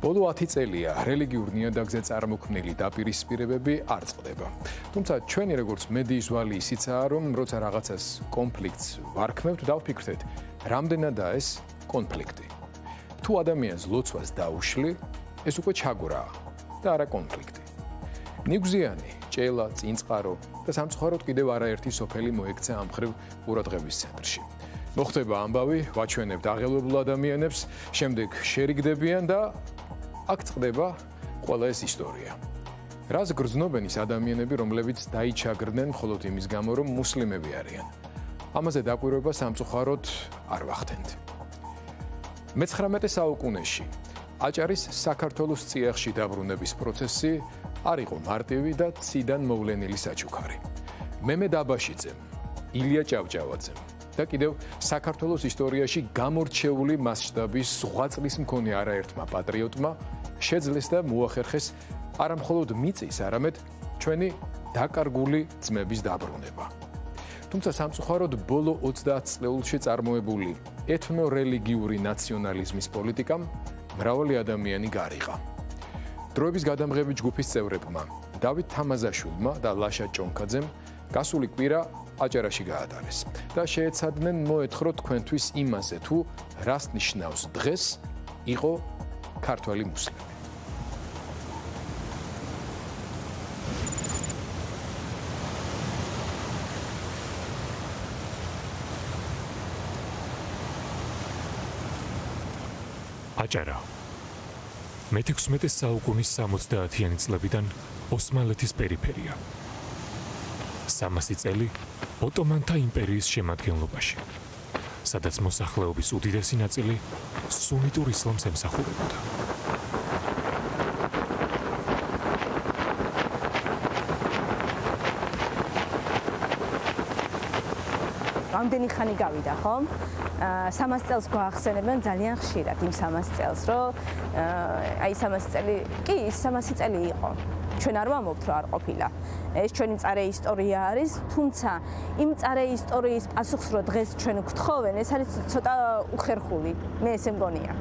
ბოლო 10 წელია რელიგიურ ნიადაგზე წარმოქმნილი დაპირისპირებები არ წყდება. თუმცა ჩვენი როგორც მედიის ვალი ისიცაა, რომ როცა რაღაცას კონფლიქტს ვარქმევთ, დავფიქრდეთ, რამდენადაა ეს კონფლიქტი. თუ ადამიანს ლოცვას დაუშლი, ეს უკვე ჩაგვრაა და არა კონფლიქტი. ნიგზიანი, ჭელა, წინწყარო და სამწუხაროდ კიდევ არაერთი სოფელი მოექცა ამ ხრივ ყურადღების ცენტრში. მოხდება ამბავი, ვაჩვენებთ აღელვებულ ადამიანებს, შემდეგ შერიგდებიან და აქ წდება ყველა ეს ისტორია. რას გრძნობენ ის ადამიანები, რომლებიც დაიჩაგრდნენ მხოლოდ იმის გამო, რომ მუსლიმები არიან? ამაზე დაკვირვება სამწუხაროდ არ ვახდენთ. მე-19 საუკუნეში აჭარის საქართველოს წიაღში დაბრუნების პროცესი არ იყო მარტივი და ციდან მოვლენილი საჩუქარი. მემე დაბაშიძე, ილია ჭავჭავაძე და კიდევ საქართველოს ისტორიაში გამორჩეული მასშტაბის ზღვაწლის მქონე არაერთმა პატრიოტმა შეძლეს და მოახერხეს არამხოლოდ მიწის, არამედ ჩვენი დაკარგული ძმების დაბრუნება. თუმცა სამწუხაროდ ბოლო 30 წლეულში წარმოებული ეთნო-რელიგიური ნაციონალიზმის პოლიტიკამ მრავალი ადამიანი გარიყა. დროების გადამღები ჯგუფის წევრებმა, დავით თამაზაშვილმა და ლაშა ჭონქაძემ გასული კვირა აჭარაში გაატარეს და შეეცადნენ მოეთხრო თქვენთვის იმაზე თუ რას ნიშნავს დღეს იყო ქართველი მუსლიმი. აჭარა მე-16 საუკუნის 70-იანი წლებიდან ოსმალეთის პერიფერია. 300 წელი ოტომანთა იმპერიის შემადგენლობაში. სადაც მოსახლეობის უდიდესი ნაწილი სუნიტურ ისლამს ემსახურებოდა. რამდენი ხანი გავიდა, ხო? აა 300 წელს გვახსენებენ ძალიან ხშირად იმ 300 წელს, რომ აი 300 წელი, კი, 300 წელი იყო. ჩვენ არ ვამობთ, რომ არ ყოფილა. ეს ჩვენი წარე ისტორია არის, თუმცა იმ წარე ისტორიის პასუხს რო დღეს ჩვენ გვთხოვენ, ეს არის ცოტა უხერხული. მე ესე მგონია.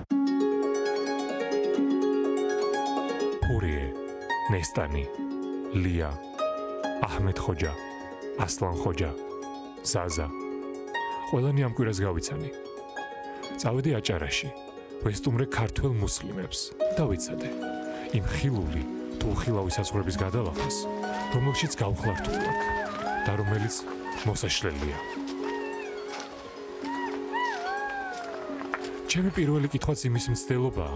პურიე, ნესტანი, ლია, აჰმედ ხოჯა, ასლან ხოჯა, ზაზა ყველანი ამ კვირას გავიცანი. წავედი აჭარაში, ვესტუმრე ქართველ მუსლიმებს და ვიცადე იმ ხილული თულხილავის საზღვრების გადალახას, რომელშიც გავხლართულად და რომელიც მოსაშლელია. ჩემი პირველი კითხვაც იმის მცდელობაა,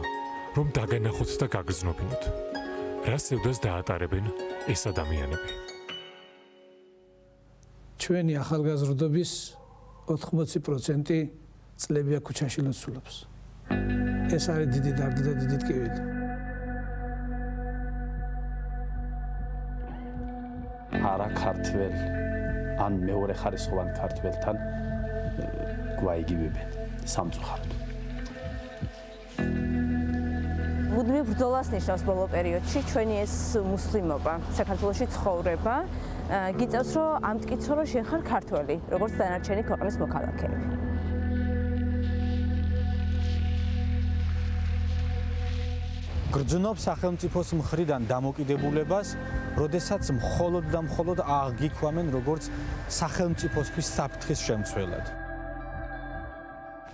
რომ დაგანახოთ და გაგზნობინოთ. რა სევდას დაატარებენ ეს ადამიანები? ჩვენი ახალგაზრდობის 80% წლებია ქუჩაში ლოცულობს. ეს არის დიდი დარდი და დიდი ტკივილი. არა ქართველ ან მეორე ხარისხოვან ქართველთან გვაიგივებენ სამწუხაროდ. მუდმივ ბრძოლას ნიშნავს ბოლო პერიოდში ჩვენი ეს მუსლიმობა, საქართველოსი ცხოვრება. გიწევს რომ ამტკიცო რომ შენ ხარ ქართველი როგორც დანარჩენი ქვეყნის მოქალაქეები გრძნობ სახელმწიფოს მხრიდან დამოკიდებულებას, როდესაც მხოლოდ და მხოლოდ აღგიქვამენ როგორც სახელმწიფოსთვის საფრთხის შემცველად.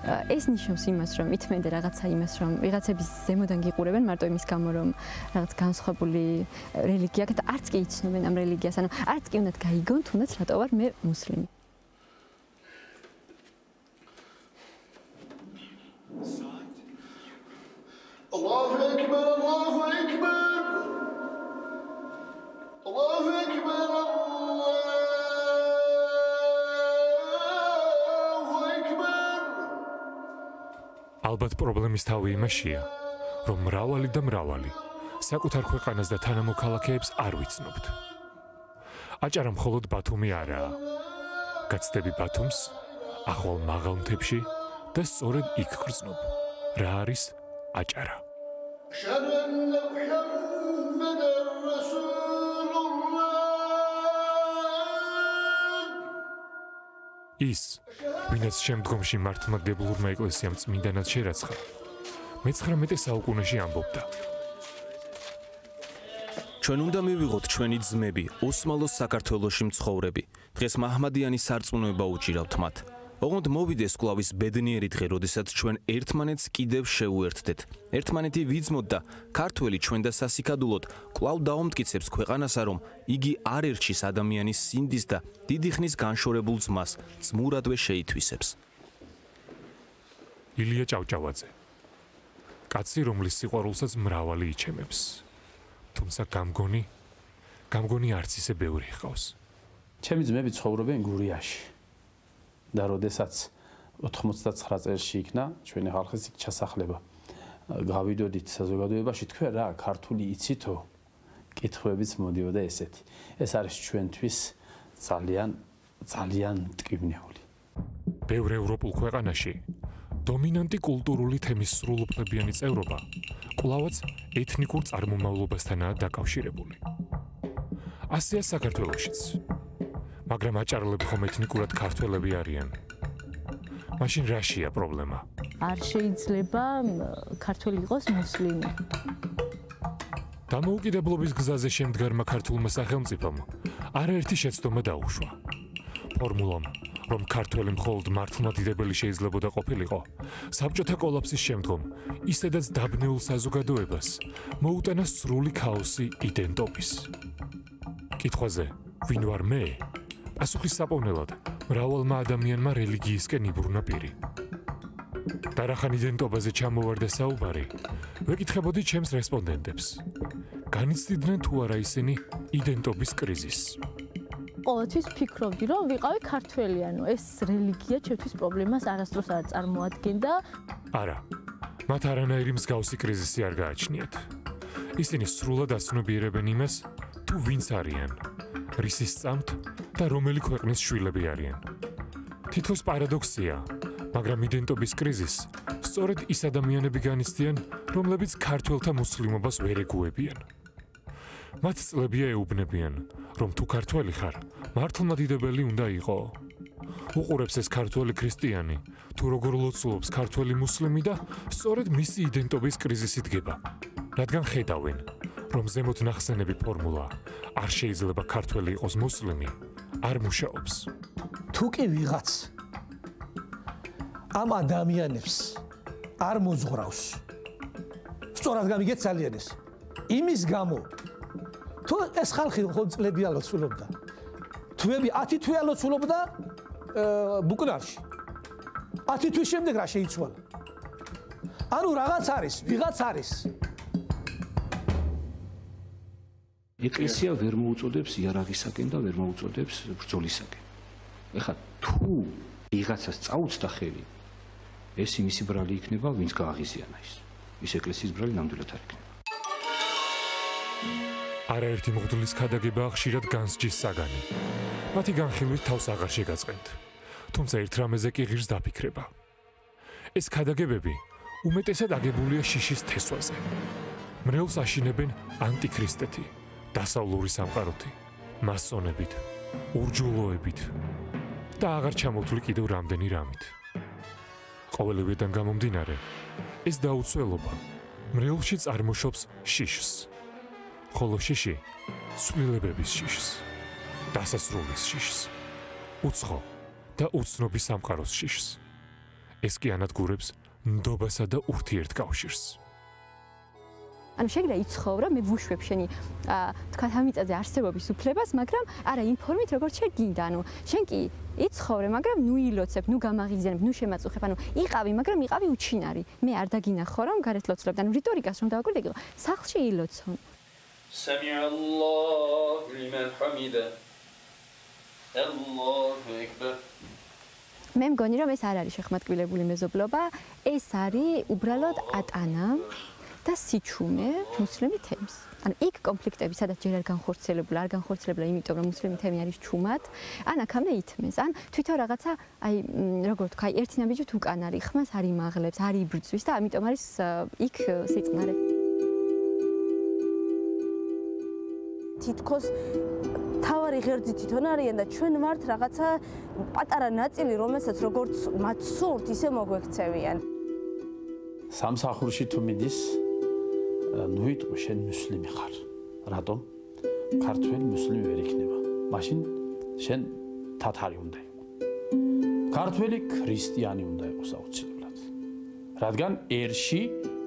ეს ნიშნავს იმას, რომ ითმენდა რაღაცა იმას, რომ ვიღაცების ზემოდან გიყურებენ მარტო იმის გამო, რომ რაღაც განსხვავებული რელიგია აქვს და არც კი იცნობენ ამ რელიგიას, ანუ არც კი უნდათ გაიგონ, თუნდაც რატო ვარ მე მუსლიმი. Allahu Akbar, Allahu Akbar. Ალბათ პრობლემის თავი იმაშია, რომ მრავალი და მრავალი საკუთარ ქვეყანას და თანამოქალაქეებს არ ვიცნობთ. აჭარა მხოლოდ ბათუმი არაა. გაცდები ბათუმს, ახალ მაღალ მთებში და სწორედ იქ გრძნობ. რა არის აჭარა? შადუ ის ვინაც შემდგომში მართლმადებლურმა ეკლესიამ წმინდანად შერაცხა მე-19 საუკუნეში ამბობდა. ჩვენ უნდა მივიღოთ ჩვენი ძმები, ოსმალოს საქართველოსში მცხოვრები. დღეს მაჰმადიანის სარწმუნოება უჭირავთ მათ. ოღონდ მოვიდეს კლავის ბედნიერი დღე, როდესაც ჩვენ ერთმანეთს კიდევ შევუერთდეთ. ერთმანეთი ვიძმოთ და ქართველი ჩვენ და სასიკადულოდ კლავ დაომტკიცებს ქვეყანასა, რომ იგი არ ერჩის ადამიანის სინდის და დიდი ხნის განშორებულ ძმას, ძმურადვე შეითვისებს. ილია ჭავჭავაძე. კაცი, რომლის სიყვარულსაც მრავალი იჩემებს. თუმცა გამგონი, გამგონი არც ისე ბევრი ხავს. ჩემი ძმები ცხოვრობენ გურიაში. და როდესაც 99 წელს იქნა ჩვენი ხალხის იქ ჩასახლება. გავიდოდით საზოგადოებაში თქვენ რა ქართული იცითო? კითხვებიც მოდიოდა ესეთი. ეს არის ჩვენთვის ძალიან ძალიან ტკივნეული. ბევრ ევროპულ ქვეყანაში დომინანტი კულტურული თემის სრულუფლებიანი წევრობა კვლავაც ეთნიკურ წარმომავლობასთანაა დაკავშირებული. ასია საქართველოსშიც მაგრამ აჭარლები ხომ ეთნიკურად ქართველები არიან. მაშინ რაშია პრობლემა? არ შეიძლება ქართველი იყოს მუსლიმი. დამოუკიდებლობის გზაზე შემდგარმა ქართულმა სახელმწიფომ არაერთი შეცდომა დაუშვა. ფორმულამ, რომ ქართველი მხოლოდ მართლმადიდებელი შეიძლებოდა ყოფილიყო, საბჭოთა კოლაფსის შემდგომ ისედაც დაბნეულ საზოგადოებას მოუტანა სრული ქაოსი იდენტობის. კითხვაზე, ვინ ვარ მე? პასუხის საპოვნელად მრავალმა ადამიანმა რელიგიისკენ იბრუნა პირი. დარახან იდენტობაზე ჩამოვარდა საუბარი. ვეკითხებოდი ჩემს რესპონდენტებს. განიცდიდნენ თუ არა ისინი იდენტობის კრიზისს. ყოველთვის ფიქრობდი, რომ ვიყავი ქართველი, ანუ ეს რელიგია ჩემთვის პრობლემას არასდროს არ წარმოადგენდა. არა. მათ არანაირი მსგავსი კრიზისი არ გააჩნიათ. ისინი სრულად აცნობიერებენ იმას, თუ ვინც არიან. რისის წამთ და რომელი ქვეყნის შვილები არიან. თითქოს პარადოქსია, მაგრამ იდენტობის კრიზისს სწორედ ის ადამიანები განიცდიან, რომლებიც ქართველთა მუსლიმობას ვერ ეგუებიან. მათ წლებია ეუბნებიან, რომ თუ ქართველი ხარ, მართლმადიდებელი უნდა იყო. უყურებს ეს ქართველი ქრისტიანი, თუ როგორ ლოცულობს ქართველი მუსლიმი და სწორედ მისი იდენტობის კრიზისი დგება. რადგან ხედავენ, რომ ზემოთ ნახსენები ფორმულა არ შეიძლება ქართველი იყოს მუსლიმი არ მუშაობს. თუ კი ვიღაც ამ ადამიანებს არ მოძღრავს სწორად გამიგეთ ძალიან ეს. იმის გამო თუ ეს ხალხი ხო წლები ალოცულობდა თვეები 10 თვე ალოცულობდა ბუკნარში. 10 თვის შემდეგ რა შეიცვალა? ანუ რაღაც არის ვიღაც არის ეკლესია ვერ მოუწოდებს იარაღისაკენ და ვერ მოუწოდებს ბრძოლისაკენ. ეხლა თუ ვიღაცას წაუწდა ხელი, ეს იმისი ბრალი იქნება, ვინც გააღიზიანა ის. ის ეკლესიის ბრალი ნამდვილად არ იქნება. არაერთი მღვდლის ქადაგება ხშირად განსჯის საგანი. მათი განხილვით თავს აღარ შეგაწყენთ. თუმცა ერთ რამეზე კი ღირს დაფიქრება. ეს ქადაგებები უმეტესად აგებულია შიშის თესვაზე. მრევლს აშინებენ ანტიქრისტეთი. დასავლური სამყაროთი, მასონებით, ურჯულოებით და აღარ ჩამოთვლი კიდევ რამდენი რამით. ყოველივიდან გამომდინარე, ეს დაუცველობა მრევლში წარმოშობს შიშს. ხოლო შიში ცვლილებების შიშს, დასასრულის შიშს, უცხო და უცნობის სამყაროს შიშს. ეს კი ანადგურებს ნდობასა და ურთიერთკავშირს. ანუ შეგრა იცხოვრო მე ვუშვებ შენი თქვა ამიწაზე არსებობის უფლებას მაგრამ არა ინფორმით როგორც შენ გინდა ანუ შენ კი იცხოვრე მაგრამ ნუ ილოცებ ნუ გამაღიზიანებ ნუ შემაწუხებ ანუ იყავი მაგრამ იყავი უჩინარი მე არ დაგინახო რომ გარეთ ლოცულობ და ანუ რიტორიკას რომ დავაკვირდე სახლში ილოცონ سمع الله لمن حمده الله اكبر მე მგონი რომ ეს არ არის შეხმატკბილებული მეზობლობა ეს არის უბრალოდ ატანა და სიჩუმე მუსლიმი თემის. ანუ იქ კონფლიქტები სადაც ჯერ არ განხორციელებულა, არ განხორციელებულა, იმიტომ რომ მუსლიმი თემი არის ჩუმად, ან აქამდე ითმეს. ან თვითონ რაღაცა, აი, როგორ ვთქვა, აი, ერთი ნაბიჯით უკან არის, ხმას არ იმაღლებს, არ იბრძვის და ამიტომ არის იქ სიწყნარე. თითქოს თავარი ღერძი თვითონ არიან და ჩვენ ვართ რაღაცა პატარა ნაწილი, რომელსაც როგორც მათ სურთ, ისე მოგვექცევიან. სამსახურში თუ მიდის ნუ იტყვი შენ მუსლიმი ხარ. რატომ? ქართველი მუსლიმი ვერ იქნება. მაშინ შენ თათარი უნდა იყო ქართველი ქრისტიანი უნდა იყოს აუცილებლად. რადგან ერში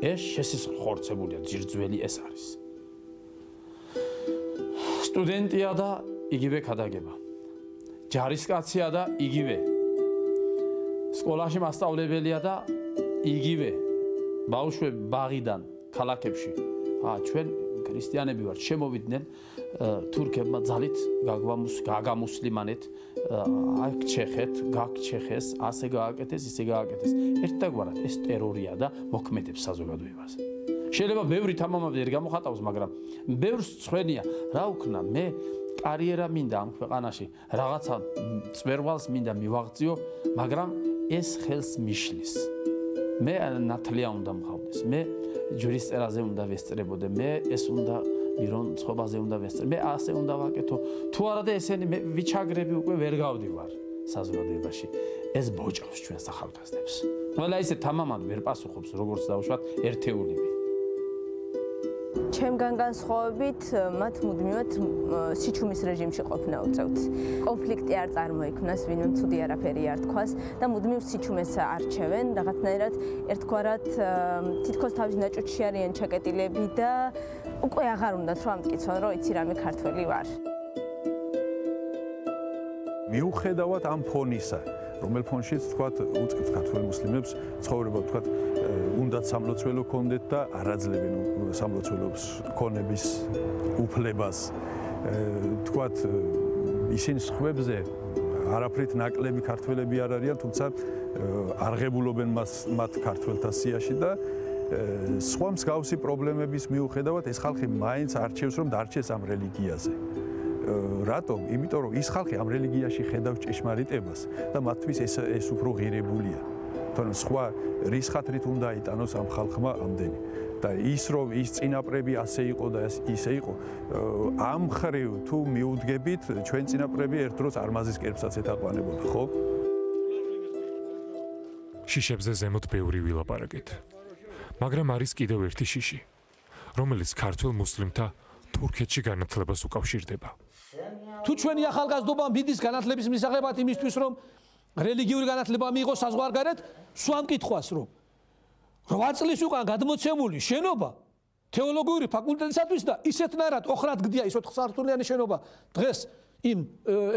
ეს შესაძლოა ძირძველი ეს არის. სტუდენტია და იგივე ქადაგება. ჯარისკაცია და იგივე. სკოლაში მასწავლებელია და იგივე. ბავშვები ბაღიდან ქალაქებში. აა ჩვენ ქრისტიანები ვართ. შემოვიდნენ თურქებმა ძალით გაგვამუს გაგამუსლიმანეთ. აქ ჩეხეთ გაკ ჩეხეს ასე გააკეთეს ისე გააკეთეს. ერთდაგვარად ეს ტერორია და მოქმედებს საზოგადოებას. შეიძლება ბევრი თამამები ვერ გამოხატავს მაგრამ ბევრს წვენია რა ვქნა მე კარიერა მინდა ამ ქვეყანაში რაღაცა წვერვალს მინდა მივაღწიო მაგრამ ეს ხელს მიშლის. მე ნათლია უნდა მყავდეს მე ჯურისტერაზე უნდა ვესწრებოდე. მე ეს უნდა მირონ ცხობაზე უნდა ვესწრე. მე ასე უნდა ვაკეთო. თუ არა და ესენი მე ვიჩაგრები უკვე ვერ გავდივარ საზოგადოებაში ეს ბოჭავს ჩვენს ახალგაზრდებს ყველა ისე თამამად ვერ პასუხობს როგორც დავუშვათ ერთეულები ჩემგან განსხვავებით მათ მუდმივად სიჩუმის რეჟიმში ყოფნა უწევთ. კონფლიქტი არ წარმოიქმნას, ვინმე ცუდი არაფერი არ თქვას და მუდმივ სიჩუმეს არჩევენ, რაღაცნაირად ერთგვარად თითქოს თავის ნაჭუჭში არიან ჩაკეტილები და უკვე აღარ უნდათ რომ ამტკიცონ, რომ იცი რამე ქართველი ვარ. მიუხედავად ამ ფონისა, რომელ ფონშიც თქვათ უწევთ ქართველ მუსლიმებს ცხოვრება თქვათ უნდათ სამლოცველო კონდეთ და არაძლებენ სამლოცველოს კონების უფლებას თქვათ ისინი სხვებზე არაფრით ნაკლები ქართველები არ არიან თუმცა არღებულობენ მას მათ ქართველთა სიაში და სხვა მსგავსი პრობლემების მიუხედავად ეს ხალხი მაინც არჩევს რომ დარჩეს ამ რელიგიაზე რატომ? იმიტომ რომ ის ხალხი ამ რელიგიაში ხედავს ჭეშმარიტებას და მათთვის ეს ეს უფრო ღირებულია. თორემ სხვა რის ხათრით უნდა იტანოს ამ ხალხმა ამდენი. და ის რომ ის წინაპრები ასე იყო და ისე იყო, ამ ხრივ თუ მიუდგებით, ჩვენ წინაპრები ერთ დროს არმაზის კერპსაც ეთაყვანებოდა, ხო? შიშებზე ზემოთ ბევრი ვილაპარაკეთ. მაგრამ არის კიდევ ერთი შიში, რომელიც ქართულ მუსლიმთა თურქეთში განათლებას უკავშირდება. თუ ჩვენი ახალგაზრდობა მიდის განათლების მისაღებად იმისთვის რომ რელიგიური განათლება მიიღოს საზღვარგარეთ, სვამ კითხვას რომ 8 წლის უკან გადმოცემული შენობა თეოლოგიური ფაკულტეტისათვის და ისეთნაირად ოხრად გდია ის 4 საერთულიანი შენობა დღეს იმ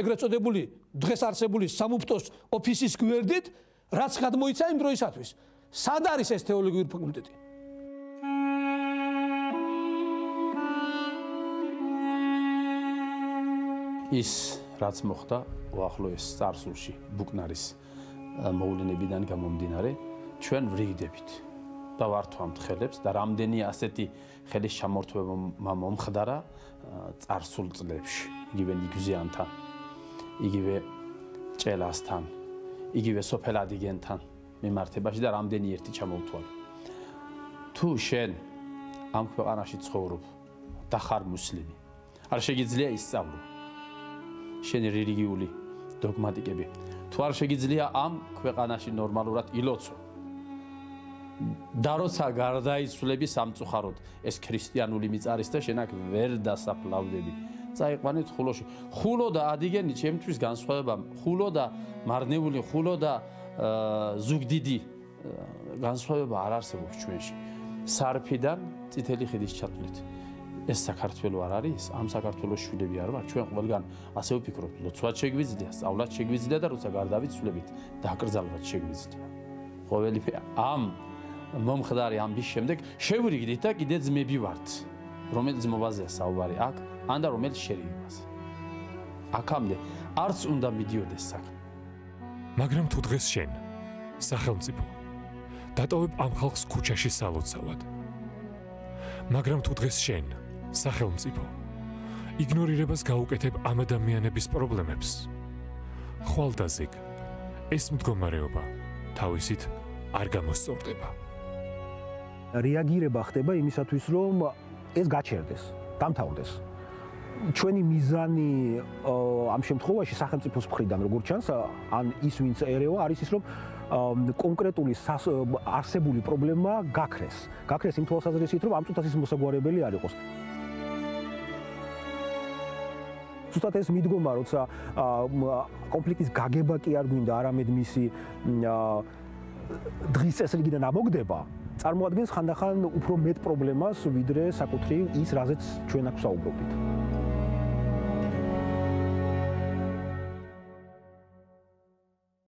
ეგრეთ წოდებული დღეს არსებული სამუფტოს ოფისის გვერდით რაც გადმოიცა იმ დროისათვის. სად არის ეს თეოლოგიური ფაკულტეტი? ის რაც მოხდა უახლოეს წარსულში ბუკნარის მოვლენებიდან გამომდინარე ჩვენ ვრიგდებით და ვართვამთ ხელებს და რამდენი ასეთი ხელის ჩამორთვება მომხდარა წარსულ წლებში იგივე ნიგზიანთან იგივე ჭელასთან იგივე სოფელადიგენთან მიმართებაში და რამდენი ერთი ჩამოვთვალე თუ შენ ამ ქვეყანაში ცხოვრობ და ხარ მუსლიმი არ შეგიძლია ისწავლო შენი რელიგიული დოგმატიკები. თუ არ შეგიძლია ამ ქვეყანაში ნორმალურად ილოცო. და როცა გარდაიცვლები სამწუხაროდ. ეს ქრისტიანული მიწარის და შენ აქ ვერ დასაფლავდები. წაიყვანეთ ხულოში. ხულო და ადიგენი ჩემთვის განსხვავება. ხულო და მარნეული ხულო და ზუგდიდი განსხვავება არ არსებობს ჩვენში. სარფიდან წითელი ხიდის ჩათვლით ეს საქართველოს არ არის ამ საქართველოს შვილები არ ვარ. ჩვენ ყველგან ასე ვფიქრობთ ლოცვად შეგვიძლია სწავლად შეგვიძლია და როცა გარდავიცვლებით დაკრძალვად შეგვიძლია. ყოველიფერი ამ მომხდარი ამბის შემდეგ შევრიგდით და კიდე ძმები ვართ რომელიც მობაზეა საუბარი აქ ან და რომელიც შერიგებას აქამდე არც უნდა მიდიოდეს საქმე მაგრამ თუ დღეს შენ სახელმწიფო დატოვებ ამ ხალხს ქუჩაში სალოცავად. მაგრამ თუ დღეს შენ სახელმწიფო იგნორირებას გაუკეთებ ამ ადამიანების პრობლემებს ხვალდაზეგ ეს მდგომარეობა თავისით არ გამოსწორდება რეაგირება ხდება იმისათვის, რომ ეს გაჩერდეს, დამთავრდეს. ჩვენი მიზანი ამ შემთხვევაში სახელმწიფოს მხრიდან როგორც ჩანს, ან ის ვინც ერევა არის ის, რომ კონკრეტული არსებული პრობლემა გაქრეს. გაქრეს იმ თვალსაზრისით, რომ ამ წუთას ის მოსაგვარებელი არ იყოს. ზუსტად ეს მიდგომა, როცა კონფლიქტის გაგება კი არ გვინდა, არამედ მისი დღის წესრიგიდან ამოგდება, წარმოადგენს ხანდახან უფრო მეტ პრობლემას, ვიდრე საკუთრივ ის, რაზეც ჩვენ აქ საუბრობთ.